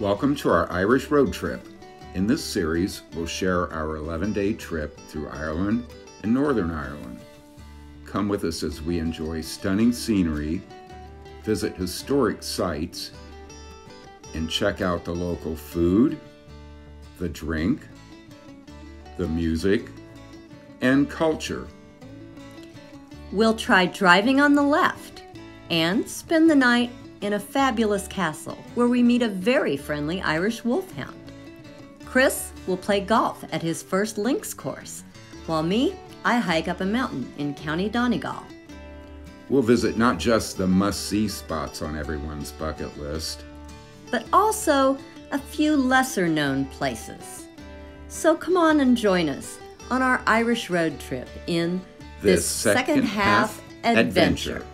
Welcome to our Irish road trip. In this series, we'll share our 11 day trip through Ireland and Northern Ireland. Come with us as we enjoy stunning scenery, visit historic sites, and check out the local food, the drink, the music, and culture. We'll try driving on the left and spend the night in a fabulous castle where we meet a very friendly Irish wolfhound. Chris will play golf at his first links course, while me, I hike up a mountain in County Donegal. We'll visit not just the must see spots on everyone's bucket list, but also a few lesser known places. So come on and join us on our Irish road trip in this, second, half adventure.